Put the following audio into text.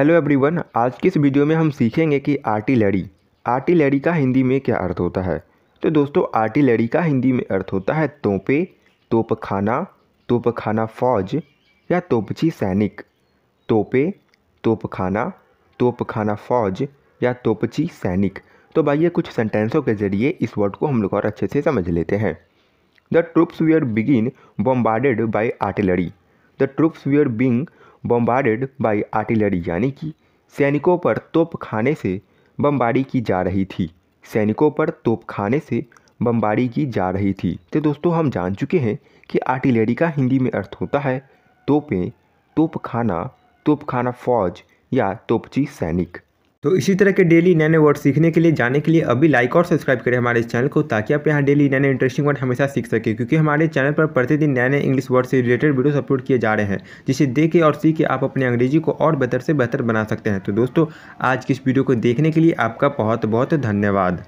Hello everyone आज की इस वीडियो में हम सीखेंगे कि आर्टिलरी आर्टिलरी का हिंदी में क्या अर्थ होता है? तो दोस्तों आर्टिलरी का हिंदी में अर्थ होता है तोपे, तोपखाना तोपखाना फौज या तोपची सैनिक। तोपे, तोपखाना तोपखाना फौज या तोपची सैनिक। तो भाई, ये कुछ सेंटेंसों के ज़रिए इस वर्ड को हम लोग और अच्छे से समझ लेते हैं। The troops we are begin bombarded by artillery the troops we are being bombarded by artillery यानी कि सैनिकों पर तोप खाने से बमबारी की जा रही थी। सैनिकों पर तोप खाने से बमबारी की जा रही थी। तो दोस्तों, हम जान चुके हैं कि आर्टिलरी का हिंदी में अर्थ होता है तोपें, तोप खाना तोप खाना फौज या तोपची सैनिक। तो इसी तरह के डेली नए नए वर्ड सीखने के लिए जाने के लिए अभी लाइक और सब्सक्राइब करें हमारे चैनल को, ताकि आप यहाँ डेली नए नए इंटरेस्टिंग वर्ड हमेशा सीख सकें, क्योंकि हमारे चैनल पर प्रतिदिन नए नए इंग्लिश वर्ड से रिलेटेड वीडियोस अपलोड किए जा रहे हैं, जिसे देखे और सीख के आप अपने अंग्रेज़ी को और बेहतर से बेहतर बना सकते हैं। तो दोस्तों, आज की इस वीडियो को देखने के लिए आपका बहुत बहुत धन्यवाद।